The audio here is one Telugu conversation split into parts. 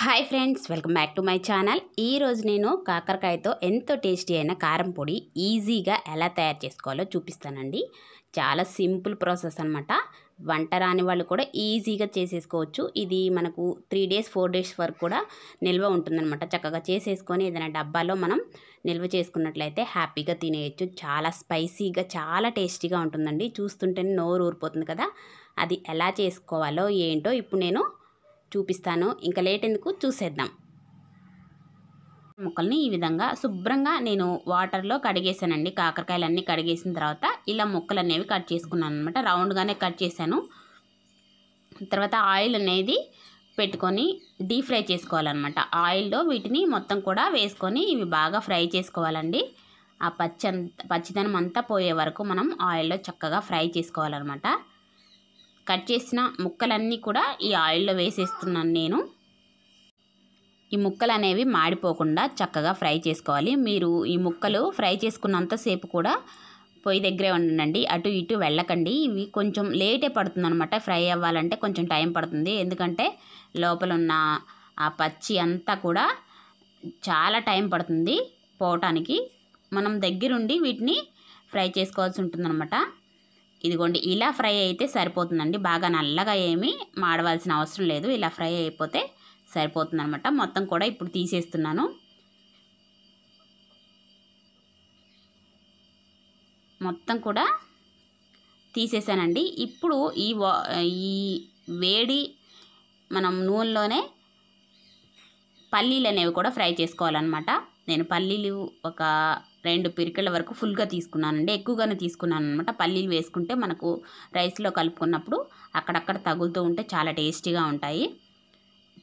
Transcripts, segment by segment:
Hi friends welcome back to my channel. ఈరోజు నేను కాకరకాయతో ఎంతో టేస్టీ అయిన కారం పొడి ఈజీగా ఎలా తయారు చేసుకోవాలో చూపిస్తానండి. చాలా సింపుల్ ప్రాసెస్ అనమాట వంట రాని వాళ్ళు కూడా ఈజీగా చేసేసుకోవచ్చు. ఇది మనకు త్రీ డేస్ ఫోర్ డేస్ వరకు కూడా నిల్వ ఉంటుందన్నమాట. చక్కగా చేసేసుకొని ఏదైనా డబ్బాలో మనం నిల్వ చేసుకున్నట్లయితే హ్యాపీగా తినేయచ్చు. చాలా స్పైసీగా చాలా టేస్టీగా ఉంటుందండి. చూస్తుంటేనే నోరు ఊరిపోతుంది కదా. అది ఎలా చేసుకోవాలో ఏంటో ఇప్పుడు నేను చూపిస్తాను. ఇంకా లేట్ ఎందుకు? చూసేద్దాం. ముక్కల్ని ఈ విధంగా శుభ్రంగా నేను వాటర్లో కడిగేసానండి కాకరకాయలన్నీ కడిగేసిన తర్వాత ఇలా ముక్కలు అనేవి కట్ చేసుకున్నాను అనమాట రౌండ్గానే కట్ చేశాను. తర్వాత ఆయిల్ అనేది పెట్టుకొని డీప్ ఫ్రై చేసుకోవాలన్నమాట. ఆయిల్లో వీటిని మొత్తం కూడా వేసుకొని ఇవి బాగా ఫ్రై చేసుకోవాలండి. ఆ పచ్చి పచ్చిదనం అంతా పోయే వరకు మనం ఆయిల్లో చక్కగా ఫ్రై చేసుకోవాలన్నమాట. కట్ చేసిన ముక్కలన్నీ కూడా ఈ ఆయిల్లో వేసేస్తున్నాను నేను. ఈ ముక్కలు అనేవి మాడిపోకుండా చక్కగా ఫ్రై చేసుకోవాలి. మీరు ఈ ముక్కలు ఫ్రై చేసుకున్నంతసేపు కూడా పొయ్యి దగ్గరే ఉండండి. అటు ఇటు వెళ్ళకండి. ఇవి కొంచెం లేటే పడుతుంది అనమాట ఫ్రై అవ్వాలంటే కొంచెం టైం పడుతుంది. ఎందుకంటే లోపల ఉన్న ఆ పచ్చి అంతా కూడా చాలా టైం పడుతుంది పోవటానికి. మనం దగ్గరుండి వీటిని ఫ్రై చేసుకోవాల్సి ఉంటుందన్నమాట. ఇదిగోండి ఇలా ఫ్రై అయితే సరిపోతుందండి. బాగా నల్లగా ఏమి మాడవలసిన అవసరం లేదు. ఇలా ఫ్రై అయిపోతే సరిపోతుందనమాట. మొత్తం కూడా ఇప్పుడు తీసేస్తున్నాను. మొత్తం కూడా తీసేసానండి. ఇప్పుడు ఈ ఈ వేడి మనం నూనెలోనే పల్లీలు అనేవి కూడా ఫ్రై చేసుకోవాలన్నమాట. నేను పల్లీలు ఒక రెండు పిరికల వరకు ఫుల్గా తీసుకున్నానండి. ఎక్కువగానే తీసుకున్నాను అనమాట పల్లీలు వేసుకుంటే మనకు రైస్లో కలుపుకున్నప్పుడు అక్కడక్కడ తగులుతూ ఉంటే చాలా టేస్టీగా ఉంటాయి.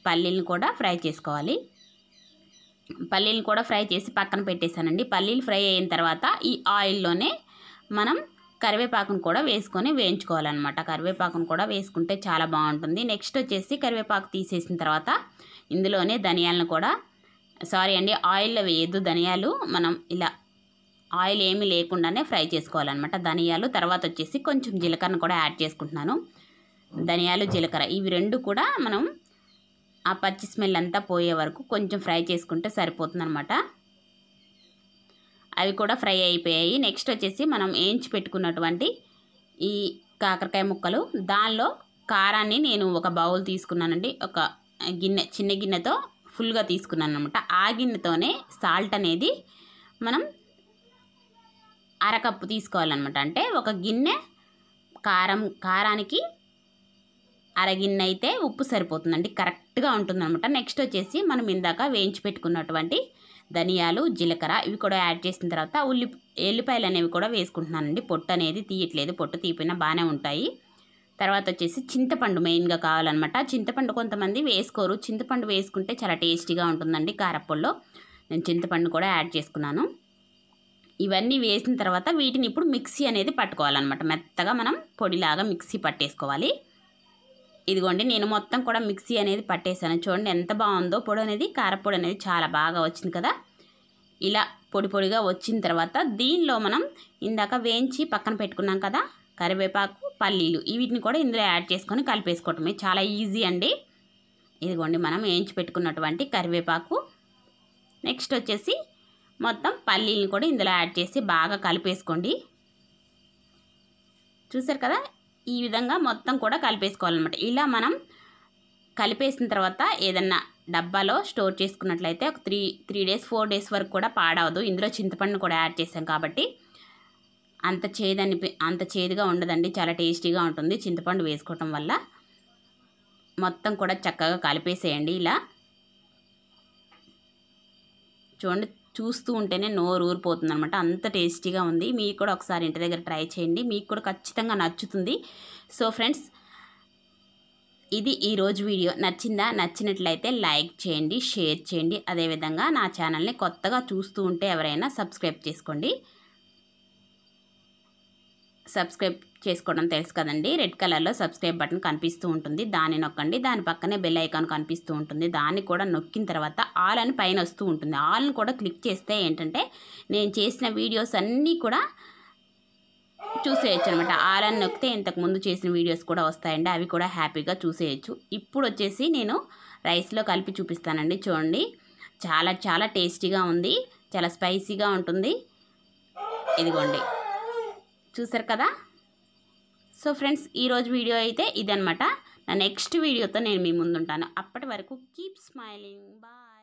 పల్లీలను కూడా ఫ్రై చేసుకోవాలి. పల్లీలు కూడా ఫ్రై చేసి పక్కన పెట్టేశానండి. పల్లీలు ఫ్రై అయిన తర్వాత ఈ ఆయిల్లోనే మనం కరివేపాకును కూడా వేసుకొని వేయించుకోవాలన్నమాట. కరివేపాకును కూడా వేసుకుంటే చాలా బాగుంటుంది. నెక్స్ట్ వచ్చేసి కరివేపాకు తీసేసిన తర్వాత ఇందులోనే ధనియాలను కూడా సారీ అండి ఆయిల్లో వేయద్దు ధనియాలు. మనం ఇలా ఆయిల్ ఏమీ లేకుండానే ఫ్రై చేసుకోవాలన్నమాట. ధనియాలు తర్వాత వచ్చేసి కొంచెం జీలకర్రను కూడా యాడ్ చేసుకుంటున్నాను. ధనియాలు జీలకర్ర ఇవి రెండు కూడా మనం ఆ పచ్చి స్మెల్ అంతా పోయే వరకు కొంచెం ఫ్రై చేసుకుంటే సరిపోతుందన్నమాట. అవి కూడా ఫ్రై అయిపోయాయి. నెక్స్ట్ వచ్చేసి మనం వేయించి పెట్టుకున్నటువంటి ఈ కాకరకాయ ముక్కలు. దానిలో కారాన్ని నేను ఒక బౌల్ తీసుకున్నానండి. ఒక గిన్నె చిన్న గిన్నెతో ఫుల్గా తీసుకున్నాను అనమాట ఆ గిన్నెతోనే సాల్ట్ అనేది మనం అరకప్పు తీసుకోవాలన్నమాట. అంటే ఒక గిన్నె కారం కారానికి అరగిన్నె అయితే ఉప్పు సరిపోతుందండి కరెక్ట్గా ఉంటుందన్నమాట. నెక్స్ట్ వచ్చేసి మనం ఇందాక వేయించి పెట్టుకున్నటువంటి ధనియాలు జీలకర్ర ఇవి కూడా యాడ్ చేసిన తర్వాత ఉల్లి ఎల్లిపాయలు అనేవి కూడా వేసుకుంటున్నానండి. పొట్టు అనేది తీయట్లేదు. పొట్టు తీపినా బాగానే ఉంటాయి. తర్వాత వచ్చేసి చింతపండు మెయిన్గా కావాలన్నమాట. చింతపండు కొంతమంది వేసుకోరు. చింతపండు వేసుకుంటే చాలా టేస్టీగా ఉంటుందండి కారప్పొల్లో. నేను చింతపండు కూడా యాడ్ చేసుకున్నాను. ఇవన్నీ వేసిన తర్వాత వీటిని ఇప్పుడు మిక్సీ అనేది పట్టుకోవాలన్నమాట. మెత్తగా మనం పొడిలాగా మిక్సీ పట్టేసుకోవాలి. ఇదిగోండి నేను మొత్తం కూడా మిక్సీ అనేది పట్టేశాను చూడండి ఎంత బాగుందో పొడి అనేది కారపొడి అనేది చాలా బాగా వచ్చింది కదా. ఇలా పొడి పొడిగా వచ్చిన తర్వాత దీనిలో మనం ఇందాక వేయించి పక్కన పెట్టుకున్నాం కదా కరివేపాకు పల్లీలు. వీటిని కూడా ఇందులో యాడ్ చేసుకొని కలిపేసుకోవటమే. చాలా ఈజీ అండి. ఇదిగోండి మనం వేయించి పెట్టుకున్నటువంటి కరివేపాకు. నెక్స్ట్ వచ్చేసి మొత్తం పల్లీలను కూడా ఇందులో యాడ్ చేసి బాగా కలిపేసుకోండి. చూసారు కదా? ఈ విధంగా మొత్తం కూడా కలిపేసుకోవాలన్నమాట. ఇలా మనం కలిపేసిన తర్వాత ఏదన్నా డబ్బాలో స్టోర్ చేసుకున్నట్లయితే ఒక three three days four days వరకు కూడా పాడవదు. ఇందులో చింతపండును కూడా యాడ్ చేసాం కాబట్టి. అంత చేదని అంత చేదుగా ఉండదండి. చాలా టేస్టీగా ఉంటుంది. చింతపండు వేసుకోవటం వల్ల మొత్తం కూడా చక్కగా కలిపేసేయండి ఇలా. చూడండి చూస్తూ ఉంటేనే నోరు ఊరిపోతుంది అనమాట అంత టేస్టీగా ఉంది. మీకు కూడా ఒకసారి ఇంటి దగ్గర ట్రై చేయండి. మీకు కూడా ఖచ్చితంగా నచ్చుతుంది. సో ఫ్రెండ్స్ ఇది ఈరోజు వీడియో. నచ్చిందా? నచ్చినట్లయితే లైక్ చేయండి షేర్ చేయండి. అదేవిధంగా నా ఛానల్ని కొత్తగా చూస్తూ ఉంటే ఎవరైనా సబ్స్క్రైబ్ చేసుకోండి. సబ్స్క్రైబ్ చేసుకోవడం తెలుసు కదండి. రెడ్ కలర్లో సబ్స్క్రైబ్ బటన్ కనిపిస్తూ ఉంటుంది. దాన్ని నొక్కండి. దాని పక్కనే బెల్ ఐకాన్ కనిపిస్తూ ఉంటుంది. దాన్ని కూడా నొక్కిన తర్వాత ఆల్ అని పైన వస్తూ ఉంటుంది. ఆల్ని కూడా క్లిక్ చేస్తే ఏంటంటే నేను చేసిన వీడియోస్ అన్నీ కూడా చూసేయచ్చు అనమాట ఆల్ అని నొక్కితే ఇంతకు ముందు చేసిన వీడియోస్ కూడా వస్తాయండి. అవి కూడా హ్యాపీగా చూసేయచ్చు. ఇప్పుడు వచ్చేసి నేను రైస్లో కలిపి చూపిస్తానండి. చూడండి. చాలా చాలా టేస్టీగా ఉంది. చాలా స్పైసీగా ఉంటుంది. ఇదిగోండి. చూసారు కదా? సో ఫ్రెండ్స్ ఈరోజు వీడియో అయితే ఇదనమాట నా నెక్స్ట్ వీడియోతో నేను మీ ముందుంటాను. అప్పటి వరకు కీప్ స్మైలింగ్. బాయ్.